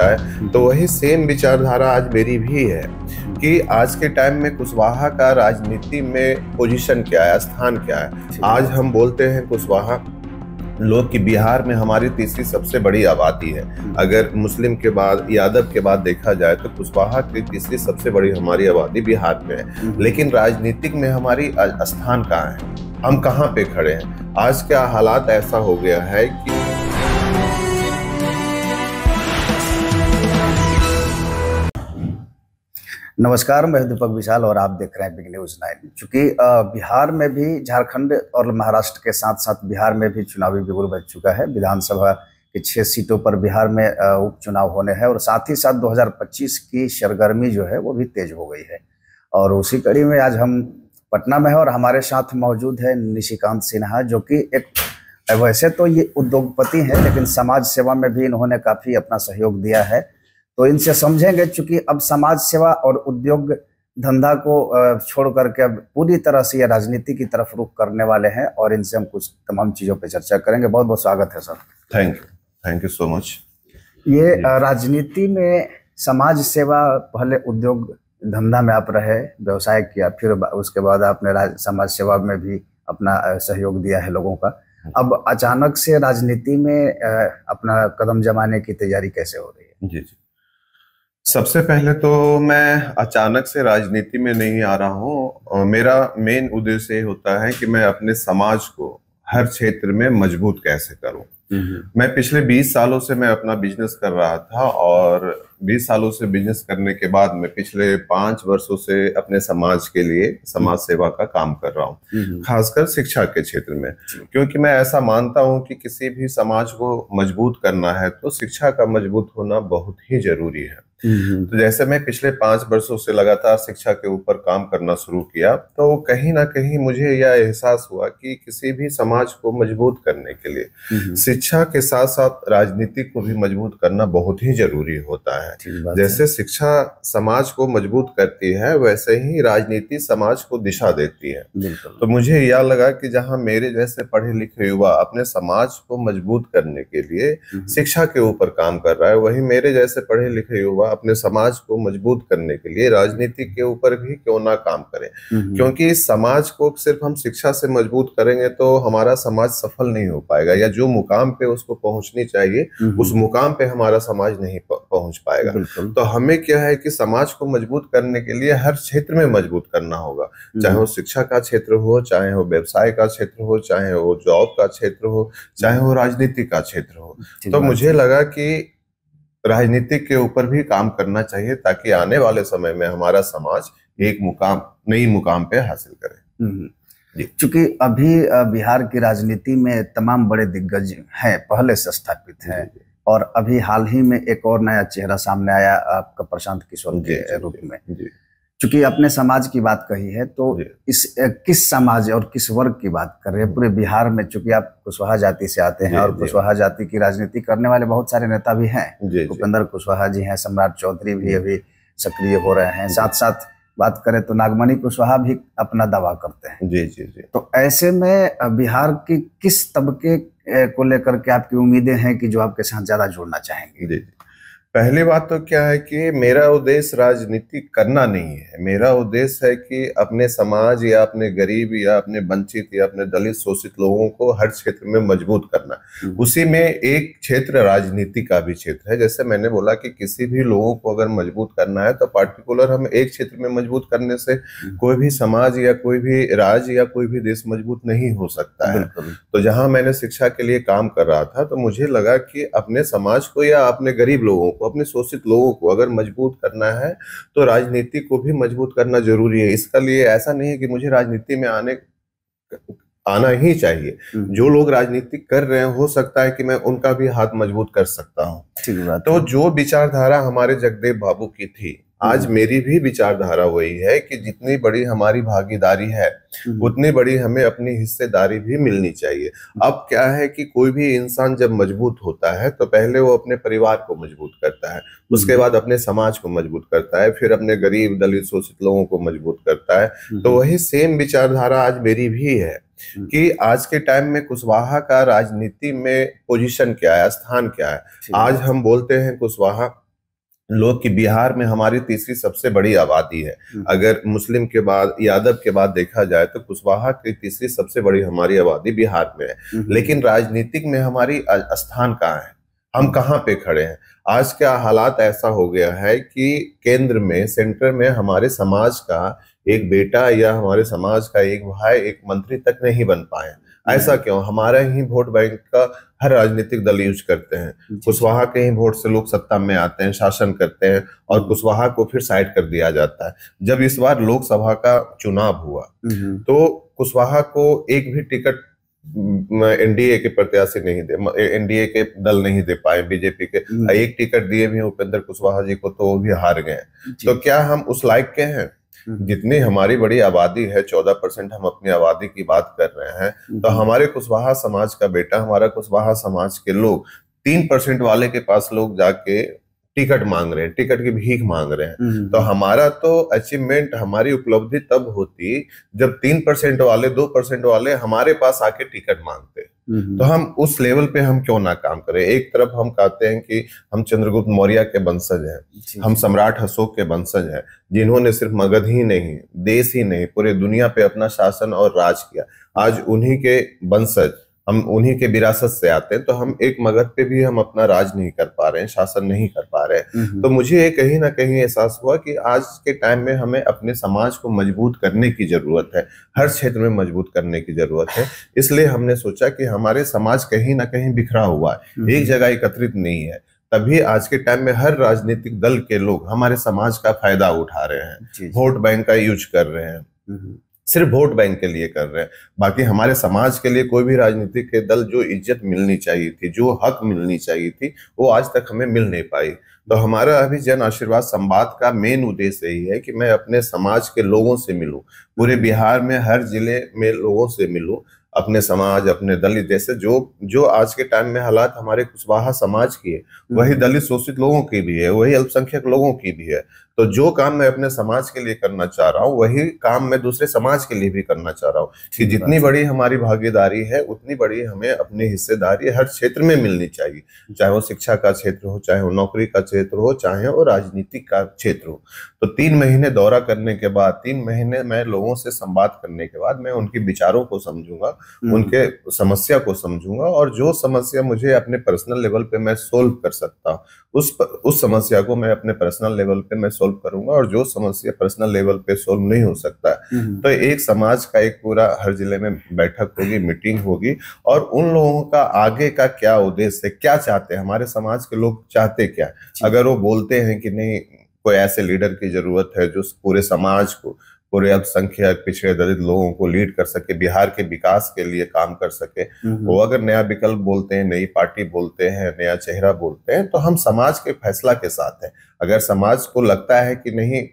होता है तो वही सेम विचारधारा आज मेरी भी है कि आज के टाइम में कुशवाहा का राजनीति में पोजीशन क्या है स्थान क्या है? आज हम बोलते हैं कुशवाहा लोग कि बिहार में हमारी तीसरी सबसे बड़ी आबादी है। अगर मुस्लिम के बाद यादव के बाद देखा जाए तो कुशवाहा की तीसरी सबसे बड़ी हमारी आबादी बिहार में है। लेकिन राजनीतिक में हमारी स्थान कहाँ है? हम कहाँ पे खड़े हैं? आज क्या हालात ऐसा हो गया है कि नमस्कार, मैं दीपक विशाल और आप देख रहे हैं बिग न्यूज़ नाइन चूँकि बिहार में भी झारखंड और महाराष्ट्र के साथ साथ बिहार में भी चुनावी बिगुल बच चुका है। विधानसभा की छह सीटों पर बिहार में उपचुनाव होने हैं और साथ ही साथ 2025 की सरगर्मी जो है वो भी तेज हो गई है। और उसी कड़ी में आज हम पटना में है और हमारे साथ मौजूद है निशिकांत सिन्हा, जो कि एक, वैसे तो ये उद्योगपति हैं, लेकिन समाज सेवा में भी इन्होंने काफ़ी अपना सहयोग दिया है। तो इनसे समझेंगे चूँकि अब समाज सेवा और उद्योग धंधा को छोड़ करके अब पूरी तरह से ये राजनीति की तरफ़ रुख करने वाले हैं और इनसे हम कुछ तमाम चीज़ों पर चर्चा करेंगे। बहुत बहुत स्वागत है sir. Thank you thank you so much ये राजनीति में समाज सेवा पहले उद्योग धंधा में आप रहे व्यवसाय किया फिर उसके बाद आपने समाज सेवा में भी अपना सहयोग दिया है लोगों का। अब अचानक से राजनीति में अपना कदम जमाने की तैयारी कैसे हो रही है? जी जी। सबसे पहले तो मैं अचानक से राजनीति में नहीं आ रहा हूँ। मेरा मेन उद्देश्य होता है कि मैं अपने समाज को हर क्षेत्र में मज़बूत कैसे करूँ। मैं पिछले 20 सालों से मैं अपना बिज़नेस कर रहा था और 20 सालों से बिज़नेस करने के बाद मैं पिछले पाँच वर्षों से अपने समाज के लिए समाज सेवा का काम कर रहा हूँ खासकर शिक्षा के क्षेत्र में। क्योंकि मैं ऐसा मानता हूँ कि किसी भी समाज को मज़बूत करना है तो शिक्षा का मज़बूत होना बहुत ही ज़रूरी है। तो जैसे मैं पिछले पाँच वर्षों से लगातार शिक्षा के ऊपर काम करना शुरू किया तो कहीं ना कहीं मुझे यह एहसास हुआ कि किसी भी समाज को मज़बूत करने के लिए शिक्षा के साथ साथ राजनीति को भी मज़बूत करना बहुत ही ज़रूरी होता है। जैसे शिक्षा समाज को मज़बूत करती है वैसे ही राजनीति समाज को दिशा देती है। तो मुझे यह लगा कि जहाँ मेरे जैसे पढ़े लिखे युवा अपने समाज को मज़बूत करने के लिए शिक्षा के ऊपर काम कर रहा है वही मेरे जैसे पढ़े लिखे युवा अपने समाज को मज़बूत करने के लिए राजनीति के ऊपर भी क्यों ना काम करें? क्योंकि समाज को सिर्फ़ हम शिक्षा से मज़बूत करेंगे तो हमारा समाज सफल नहीं हो पाएगा या जो मुकाम पे उसको पहुंचनी चाहिए उस मुकाम पे हमारा समाज नहीं पहुँच पाएगा। तो हमें क्या है कि समाज को मज़बूत करने के लिए हर क्षेत्र में मज़बूत करना होगा। चाहे वो शिक्षा का क्षेत्र हो चाहे वो व्यवसाय का क्षेत्र हो चाहे वो जॉब का क्षेत्र हो चाहे वो राजनीति का क्षेत्र हो। तो मुझे लगा कि राजनीतिक के ऊपर भी काम करना चाहिए ताकि आने वाले समय में हमारा समाज एक मुकाम नई मुकाम पे हासिल करे। चूँकि अभी बिहार की राजनीति में तमाम बड़े दिग्गज हैं पहले से स्थापित हैं और अभी हाल ही में एक और नया चेहरा सामने आया आपका प्रशांत किशोर के रूप में। चूँकि अपने समाज की बात कही है तो इस किस समाज और किस वर्ग की बात कर रहे हैं? पूरे बिहार में चूँकि आप कुशवाहा जाति से आते हैं और कुशवाहा जाति की राजनीति करने वाले बहुत सारे नेता भी हैं। भूपेंद्र कुशवाहा जी हैं सम्राट चौधरी भी अभी सक्रिय हो रहे हैं। साथ साथ बात करें तो नागमणि कुशवाहा भी अपना दावा करते हैं। जी जी जी। तो ऐसे में बिहार की किस तबके को लेकर के आपकी उम्मीदें हैं कि जो आपके साथ ज़्यादा जुड़ना चाहेंगे? जी। पहली बात तो क्या है कि मेरा उद्देश्य राजनीति करना नहीं है। मेरा उद्देश्य है कि अपने समाज या अपने गरीब या अपने वंचित या अपने दलित शोषित लोगों को हर क्षेत्र में मज़बूत करना। उसी में एक क्षेत्र राजनीति का भी क्षेत्र है। जैसे मैंने बोला कि किसी भी लोगों को अगर मज़बूत करना है तो पार्टिकुलर हम एक क्षेत्र में मज़बूत करने से कोई भी समाज या कोई भी राज्य या कोई भी देश मज़बूत नहीं हो सकता है। तो जहाँ मैंने शिक्षा के लिए काम कर रहा था तो मुझे लगा कि अपने समाज को या अपने गरीब लोगों को अपने शोषित लोगों को अगर मज़बूत करना है तो राजनीति को भी मज़बूत करना ज़रूरी है। इसका लिए ऐसा नहीं है कि मुझे राजनीति में आने आना ही चाहिए। जो लोग राजनीति कर रहे हैं हो सकता है कि मैं उनका भी हाथ मज़बूत कर सकता हूँ। तो जो विचारधारा हमारे जगदेव बाबू की थी आज हम्म। मेरी भी विचारधारा वही है कि जितनी बड़ी हमारी भागीदारी है हम्म। उतनी बड़ी हमें अपनी हिस्सेदारी भी मिलनी चाहिए। हम्म। अब क्या है कि कोई भी इंसान जब मज़बूत होता है तो पहले वो अपने परिवार को मज़बूत करता है उसके बाद अपने समाज को मज़बूत करता है फिर अपने गरीब दलित शोषित लोगों को मज़बूत करता है। तो वही सेम विचारधारा आज मेरी भी है कि आज के टाइम में कुशवाहा का राजनीति में पोजीशन क्या है स्थान क्या है। आज हम बोलते हैं कुशवाहा लोग कि बिहार में हमारी तीसरी सबसे बड़ी आबादी है। हम्म। अगर मुस्लिम के बाद यादव के बाद देखा जाए तो कुशवाहा की तीसरी सबसे बड़ी हमारी आबादी बिहार में है। हम्म। लेकिन राजनीतिक में हमारी स्थान कहाँ है? हम कहाँ पे खड़े हैं? आज का हालात ऐसा हो गया है कि केंद्र में सेंटर में हमारे समाज का एक बेटा या हमारे समाज का एक भाई एक मंत्री तक नहीं बन पाए ऐसा क्यों हमारा ही वोट बैंक का हर राजनीतिक दल यूज़ करते हैं। कुशवाहा के ही वोट से लोग सत्ता में आते हैं शासन करते हैं और कुशवाहा को फिर साइड कर दिया जाता है जब इस बार लोकसभा का चुनाव हुआ हम्म। तो कुशवाहा को एक भी टिकट एनडीए के प्रत्याशी नहीं दे एनडीए के दल नहीं दे पाए बीजेपी के हम्म। एक टिकट दिए भी उपेंद्र कुशवाहा जी को तो वो भी हार गए तो क्या हम उस लायक के हैं हम्म। जितनी हमारी बड़ी आबादी है चौदह परसेंट हम अपनी आबादी की बात कर रहे हैं तो हमारे कुशवाहा समाज का बेटा हमारा कुशवाहा समाज के लोग तीन परसेंट वाले के पास लोग जाके टिकट मांग रहे हैं टिकट की भीख मांग रहे हैं। हम्म। तो हमारा तो अचीवमेंट हमारी उपलब्धि तब होती जब तीन परसेंट वाले दो परसेंट वाले हमारे पास आके टिकट मांगते। हम्म। तो हम उस लेवल पे हम क्यों ना काम करें? एक तरफ़ हम कहते हैं कि हम चंद्रगुप्त मौर्य के वंशज हैं हम सम्राट अशोक के वंशज हैं जिन्होंने सिर्फ़ मगध ही नहीं देश ही नहीं पूरे दुनिया पे अपना शासन और राज किया। आज उन्हीं के वंशज हम उन्हीं के विरासत से आते हैं तो हम एक मगध पे भी हम अपना राज नहीं कर पा रहे हैं शासन नहीं कर पा रहे हैं। तो मुझे ये कहीं ना कहीं एहसास हुआ कि आज के टाइम में हमें अपने समाज को मज़बूत करने की ज़रूरत है हर क्षेत्र में मज़बूत करने की ज़रूरत है इसलिए हमने सोचा कि हमारे समाज कहीं ना कहीं बिखरा हुआ है। एक जगह एकत्रित नहीं है तभी आज के टाइम में हर राजनीतिक दल के लोग हमारे समाज का फ़ायदा उठा रहे हैं। वोट बैंक का यूज़ कर रहे हैं। सिर्फ़ वोट बैंक के लिए कर रहे हैं। बाकी हमारे समाज के लिए कोई भी राजनीतिक के दल जो इज़्ज़त मिलनी चाहिए थी जो हक मिलनी चाहिए थी वो आज तक हमें मिल नहीं पाई। तो हमारा अभी जन आशीर्वाद संवाद का मेन उद्देश्य यही है कि मैं अपने समाज के लोगों से मिलूं। पूरे बिहार में हर ज़िले में लोगों से मिलूं अपने समाज अपने दलित जैसे जो जो आज के टाइम में हालात हमारे कुशवाहा समाज की है वही दलित शोषित लोगों की भी है वही अल्पसंख्यक लोगों की भी है। तो जो काम मैं अपने समाज के लिए करना चाह रहा हूँ वही काम मैं दूसरे समाज के लिए भी करना चाह रहा हूँ। कि जितनी बड़ी हमारी भागीदारी है उतनी बड़ी हमें अपनी हिस्सेदारी हर क्षेत्र में मिलनी चाहिए। चाहे वो शिक्षा का क्षेत्र हो चाहे वो नौकरी का क्षेत्र हो चाहे वो राजनीतिक का क्षेत्र हो। तो तीन महीने दौरा करने के बाद तीन महीने मैं लोगों से संवाद करने के बाद मैं उनके विचारों को समझूँगा हम्म। उनके समस्या को समझूँगा और जो समस्या मुझे अपने पर्सनल लेवल पे मैं सोल्व कर सकता हूँ उस उस समस्या को मैं अपने पर्सनल लेवल पे मैं सोल्व करूँगा और जो समस्या पर्सनल लेवल पे सोल्व नहीं हो सकता हम्म। तो एक समाज का एक पूरा हर ज़िले में बैठक होगी मीटिंग होगी और उन लोगों का आगे का क्या उद्देश्य है क्या चाहते हैं? हमारे समाज के लोग चाहते क्या अगर वो बोलते हैं कि नहीं कोई ऐसे लीडर की ज़रूरत है जो पूरे समाज को पूरे अल्पसंख्यक पिछड़े दलित लोगों को लीड कर सके बिहार के विकास के लिए काम कर सके। हम्म। वो अगर नया विकल्प बोलते हैं नई पार्टी बोलते हैं नया चेहरा बोलते हैं तो हम समाज के फैसला के साथ हैं। अगर समाज को लगता है कि नहीं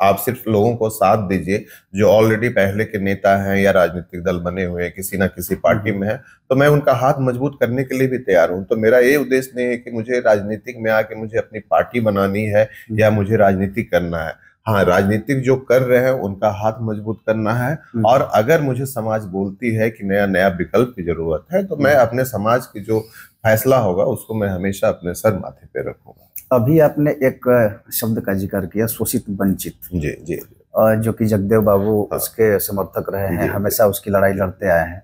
आप सिर्फ़ लोगों को साथ दीजिए जो ऑलरेडी पहले के नेता हैं या राजनीतिक दल बने हुए हैं किसी ना किसी पार्टी में है तो मैं उनका हाथ मज़बूत करने के लिए भी तैयार हूँ। तो मेरा ये उद्देश्य नहीं है कि मुझे राजनीतिक में आके मुझे अपनी पार्टी बनानी है या मुझे राजनीति करना है। हाँ राजनीतिक जो कर रहे हैं उनका हाथ मज़बूत करना है। हम्म। और अगर मुझे समाज बोलती है कि नया नया विकल्प की ज़रूरत है तो मैं अपने समाज की जो फैसला होगा उसको मैं हमेशा अपने सर माथे पे रखूँगा। अभी आपने एक शब्द का ज़िक्र किया शोषित वंचित। जी जी। जो कि जगदेव बाबू हाँ। उसके समर्थक रहे हैं हमेशा उसकी लड़ाई लड़ते आए हैं।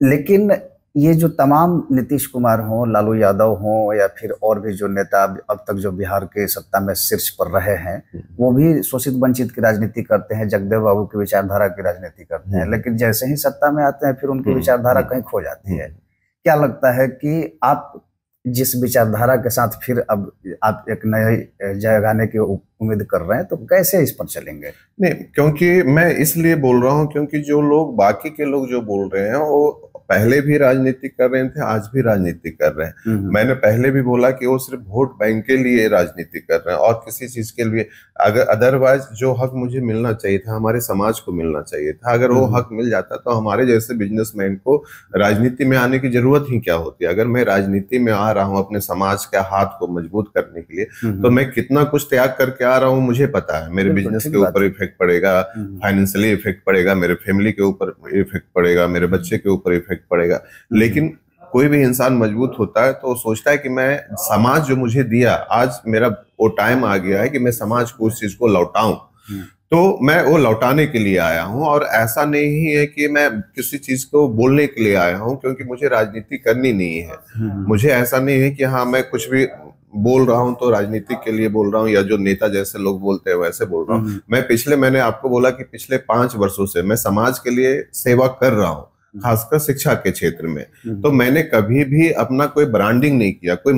लेकिन ये जो तमाम नीतीश कुमार हों लालू यादव हों या फिर और भी जो नेता अब तक जो बिहार के सत्ता में शीर्ष पर रहे हैं वो भी शोषित वंचित की राजनीति करते हैं जगदेव बाबू की विचारधारा की राजनीति करते हैं। हम्म। लेकिन जैसे ही सत्ता में आते हैं फिर उनकी हम्म, विचारधारा हम्म, कहीं खो जाती है। क्या लगता है कि आप जिस विचारधारा के साथ फिर अब आप एक नए जगाने की उम्मीद कर रहे हैं तो कैसे इस पर चलेंगे? नहीं क्योंकि मैं इसलिए बोल रहा हूँ क्योंकि जो लोग बाकी के लोग जो बोल रहे हैं वो पहले भी राजनीति कर रहे थे आज भी राजनीति कर रहे हैं। मैंने पहले भी बोला कि वो सिर्फ़ वोट बैंक के लिए राजनीति कर रहे हैं और किसी चीज़ के लिए। अगर अदरवाइज़ जो हक मुझे मिलना चाहिए था हमारे समाज को मिलना चाहिए था। अगर वो हम्म। हक मिल जाता तो हमारे जैसे बिजनेसमैन को राजनीति में आने की ज़रूरत ही क्या होती? अगर मैं राजनीति में आ रहा हूँ अपने समाज के हाथ को मज़बूत करने के लिए तो मैं कितना कुछ त्याग करके आ रहा हूँ मुझे पता है। मेरे बिज़नेस के ऊपर इफ़ेक्ट पड़ेगा फाइनेंशियली इफ़ेक्ट पड़ेगा मेरे फैमिली के ऊपर इफ़ेक्ट पड़ेगा मेरे बच्चे के ऊपर इफ़ेक्ट पड़ेगा लेकिन कोई भी इंसान मज़बूत होता है तो सोचता है कि मैं समाज जो मुझे दिया आज मेरा वो टाइम आ गया है कि मैं समाज को उस चीज़ को लौटाऊं हम्म। तो मैं वो लौटाने के लिए आया हूँ और ऐसा नहीं है कि मैं किसी चीज़ को बोलने के लिए आया हूँ क्योंकि मुझे राजनीति करनी नहीं है हम्म। मुझे ऐसा नहीं है कि हाँ मैं कुछ भी बोल रहा हूँ तो राजनीति के लिए बोल रहा हूँ या जो नेता जैसे लोग बोलते हैं वैसे बोल रहा हूँ हम्म। मैं पिछले मैंने आपको बोला कि पिछले पाँच वर्षों से मैं समाज के लिए सेवा कर रहा हूँ खासकर शिक्षा के क्षेत्र में हम्म। तो मैंने कभी भी अपना कोई ब्रांडिंग नहीं किया कोई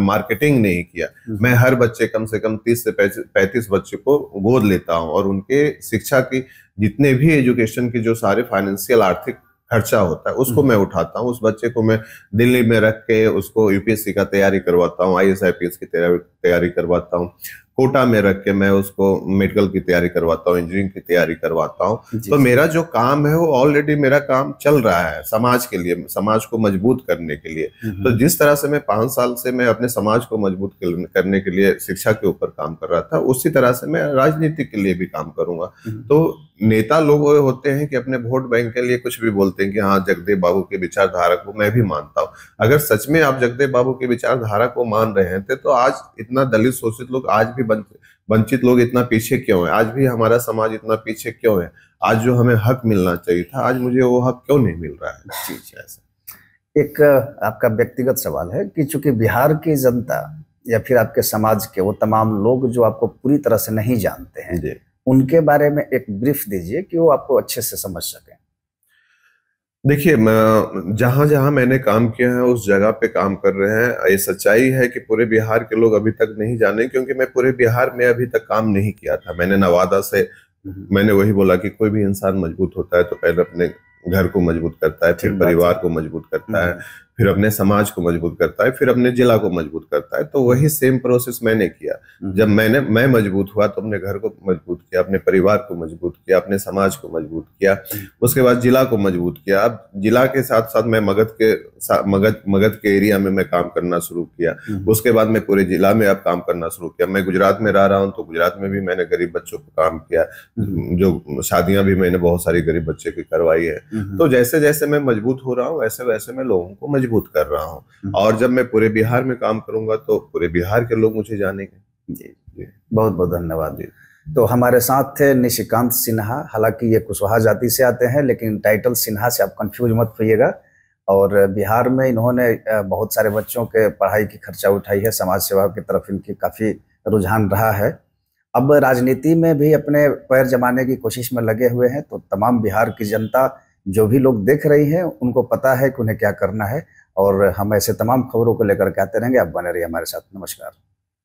मार्केटिंग नहीं किया हम्म। मैं हर बच्चे कम से कम तीस से पैंतीस बच्चे को गोद लेता हूँ और उनके शिक्षा की जितने भी एजुकेशन के जो सारे फाइनेंशियल आर्थिक खर्चा होता है उसको हम्म। मैं उठाता हूँ उस बच्चे को मैं दिल्ली में रख के उसको यूपीएससी का तैयारी करवाता हूँ आई एस की तैयारी करवाता हूँ कोटा में रख के मैं उसको मेडिकल की तैयारी करवाता हूँ इंजीनियरिंग की तैयारी करवाता हूँ तो मेरा जो काम है वो ऑलरेडी मेरा काम चल रहा है समाज के लिए समाज को मज़बूत करने के लिए हम्म। तो जिस तरह से मैं पाँच साल से मैं अपने समाज को मज़बूत करने के लिए शिक्षा के ऊपर काम कर रहा था उसी तरह से मैं राजनीति के लिए भी काम करूँगा हम्म। तो नेता लोग होते हैं कि अपने वोट बैंक के लिए कुछ भी बोलते हैं कि हाँ जगदेव बाबू के विचारधारा को मैं भी मानता हूँ। अगर सच में आप जगदेव बाबू की विचारधारा को मान रहे थे तो आज इतना दलित शोषित लोग आज भी वंचित लोग इतना पीछे क्यों है? आज भी हमारा समाज इतना पीछे क्यों है? आज जो हमें हक मिलना चाहिए था आज मुझे वो हक क्यों नहीं मिल रहा है? चीज़ ऐसा। एक आपका व्यक्तिगत सवाल है कि चूँकि बिहार की जनता या फिर आपके समाज के वो तमाम लोग जो आपको पूरी तरह से नहीं जानते हैं जी। उनके बारे में एक ब्रीफ दीजिए कि वो आपको अच्छे से समझ सके। देखिए जहाँ जहाँ मैंने काम किया है उस जगह पे काम कर रहे हैं। ये सच्चाई है कि पूरे बिहार के लोग अभी तक नहीं जाने क्योंकि मैं पूरे बिहार में अभी तक काम नहीं किया था। मैंने नवादा से हम्म। मैंने वही बोला कि कोई भी इंसान मज़बूत होता है तो पहले अपने घर को मज़बूत करता है फिर परिवार को मज़बूत करता है। हम्म। फिर अपने समाज को मज़बूत करता है फिर अपने जिला को मज़बूत करता है। तो वही सेम प्रोसेस मैंने किया। हम्म। जब मैंने मैं मज़बूत हुआ तो अपने घर को मज़बूत किया अपने परिवार को मज़बूत किया अपने समाज को मज़बूत किया। हम्म। उसके बाद जिला को मज़बूत किया। अब जिला के साथ साथ मैं मगध के मगध मगध के एरिया में मैं काम करना शुरू किया। हम्म। उसके बाद मैं पूरे जिला में अब काम करना शुरू किया। मैं गुजरात में रह रहा हूँ तो गुजरात में भी मैंने गरीब बच्चों को काम किया। जो शादियाँ भी मैंने बहुत सारी गरीब बच्चे की करवाई है। तो जैसे जैसे मैं मज़बूत हो रहा हूँ वैसे वैसे मैं लोगों को मज़बूत कर रहा हूँ। हम्म। और जब मैं पूरे बिहार में काम करूँगा तो पूरे बिहार के लोग मुझे जानेंगे। जी जी। बहुत बहुत धन्यवाद जी। तो हमारे साथ थे निशिकांत सिन्हा हालाँकि ये कुशवाहा जाति से आते हैं लेकिन टाइटल सिन्हा से आप कंफ्यूज मत होइएगा। और बिहार में इन्होंने बहुत सारे बच्चों के पढ़ाई की खर्चा उठाई है समाज सेवा की तरफ़ इनकी काफ़ी रुझान रहा है। अब राजनीति में भी अपने पैर जमाने की कोशिश में लगे हुए हैं तो तमाम बिहार की जनता जो भी लोग देख रही हैं उनको पता है कि उन्हें क्या करना है। और हम ऐसे तमाम खबरों को लेकर कहते रहेंगे। आप बने रहिए हमारे साथ। नमस्कार।